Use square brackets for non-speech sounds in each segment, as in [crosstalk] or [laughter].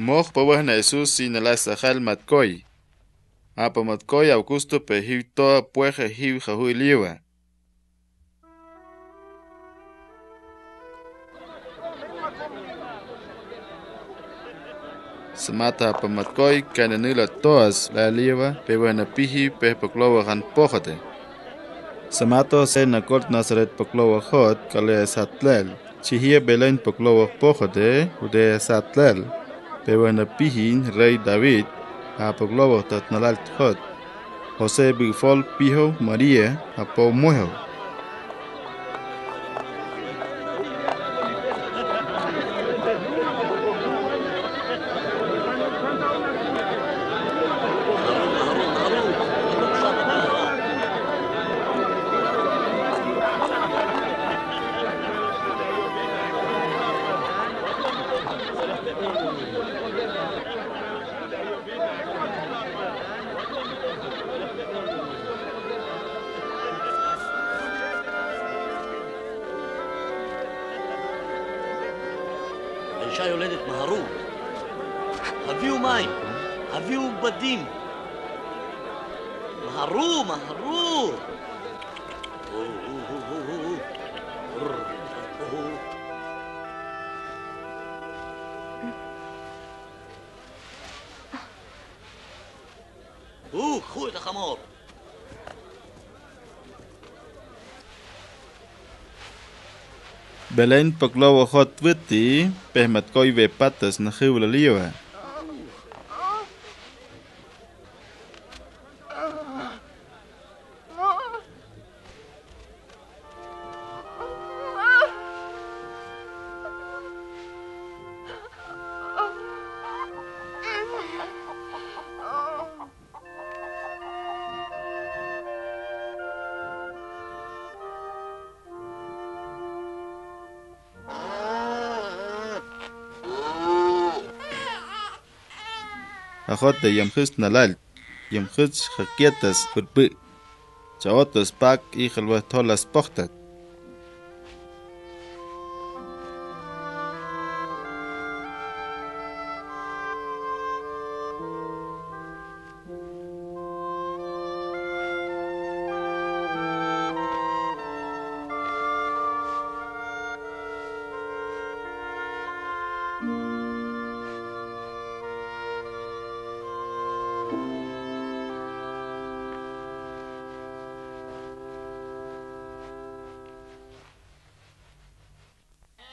Moj pawahna Jesús sin la sajal matkoy. Apa matkoy hiu toa pueje hiu jahui liwa. Samata apa matkoy toas la liwa pe pihi pe poklowa han pojate. Samato se nakort nazaret poklowa hot kale satlel. Chihia belen poklowa pojate ude satlel. Pe wana pihin rey David a poklowa tatnalalt. José bifol piho María a po muejo. האישה יולדת מהרו. הביאו מים, הביאו בדים. מהרו, מהרו! הו, קחו את החמור. Belén poklowa hot witi pe matkoy ve patas na hiwla liwa. Ajota yamhis nalal, yamhis jaquietas urpí, chaotas pac y jalhuatolas pochtat.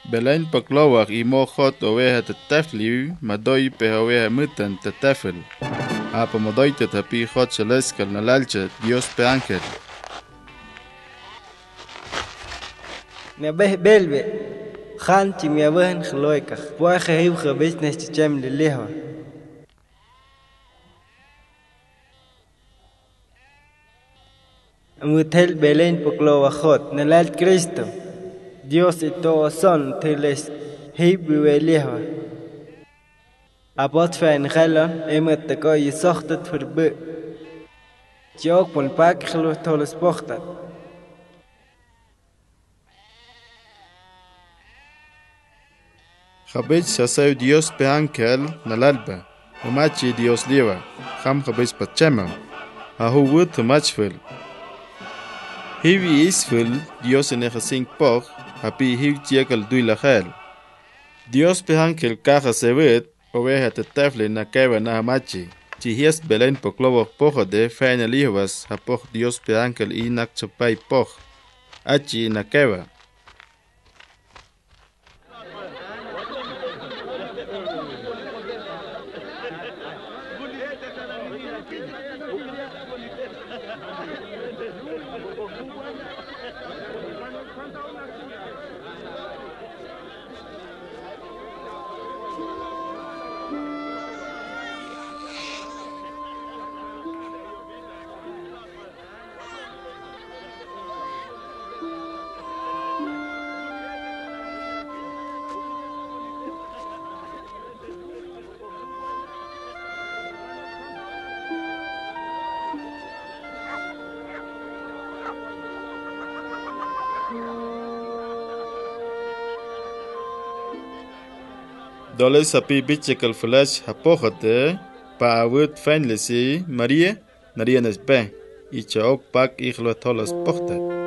Belén poklowach i mochot oweha te tefliu, madoi pe oweha mutan te tefel. Apa modoite te pi hot celescal na lalche, Dios pe ángel. Me beh belbe. Khanti mi awen khloikach. Wa khayu khabis nes chem lilihwa. Mutel Belén poklowa hot nalal Cristo. Dios y todos son trilles hibwelihwa. Abot fe en emet de goy y sochtet verbe. Jok mon pak gelu toles pochtet. خبيج ساسيو ديوس بانكل نلالبا وماتشي ديوس ليوا خم خبيج باتشامم هاهو وط ماتشفل هيوي إسفل ديوس نخسينك بوخ api el dui la. Dios pe ángel caja se vet, oveja te tefle na keva na machi. Chihies belén po clobo pojo de feina lihvas, apoj Dios pe ángel y nak chopay poj. Achi na keva. [laughs] Quanto a um, doles api bichekel flash hapohate pa awut Maria marie narienes pe y chaok pak loet alles pochte.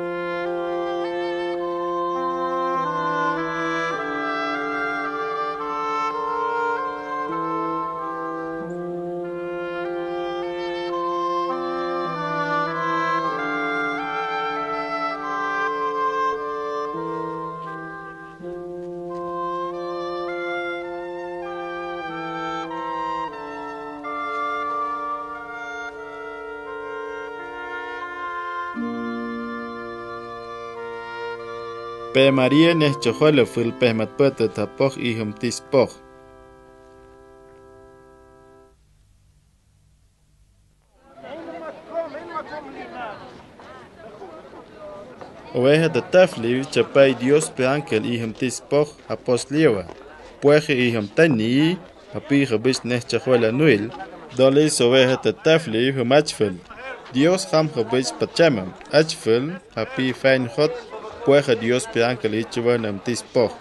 Pe María nehchojuelo fil pehmat pehmatpuete tapoj y humtispoj. Oveja de tafli, chapay Dios pe ángel y humtispoj apostliwa. Pueje y humtani, apija bis nehchojuela nuil, dolis oveja de tafli humachfel. Dios ham gebis pachamam, achfil, api fein hot. pues Dios pidan que le chivan en tispo.